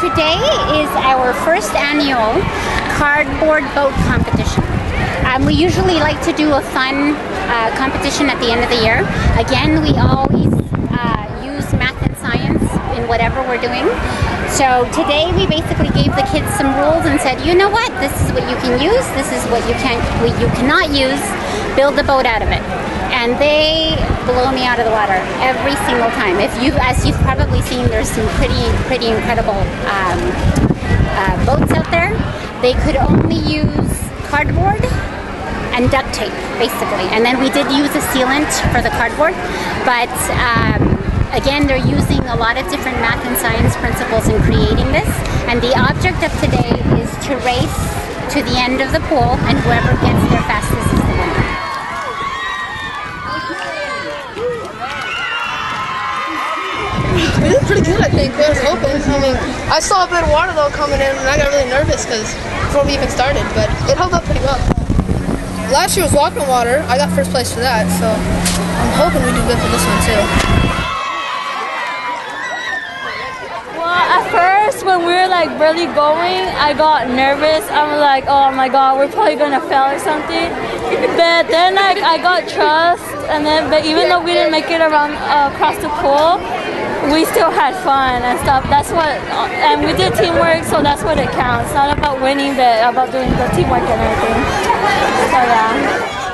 today is our first annual cardboard boat competition. Um, we usually like to do a fun uh, competition at the end of the year. Again, we always uh, use math and science in whatever we're doing. So today we basically gave the kids some rules and said, you know what, this is what you can use, this is what you can what you cannot use, build a boat out of it. And they blow me out of the water every single time. If you, as you've probably seen, there's some pretty pretty incredible um, uh, boats out there. They could only use cardboard and duct tape, basically. And then we did use a sealant for the cardboard, but. Um, Again, they're using a lot of different math and science principles in creating this. And the object of today is to race to the end of the pool, and whoever gets there fastest good, I think. I was hoping. I mean, I saw a bit of water though coming in, and I got really nervous because before we even started, but it held up pretty well. Last year was walking water. I got first place for that, so I'm hoping we do good for this one too. Well, at first, when we were like really going, I got nervous. I'm like, oh my god, we're probably gonna fail or something. But then like I got trust, and then but even though we didn't make it around uh, across the pool, we still had fun and stuff. That's what, and we did teamwork, so that's what it counts. Not about winning, but about doing the teamwork and everything. So yeah.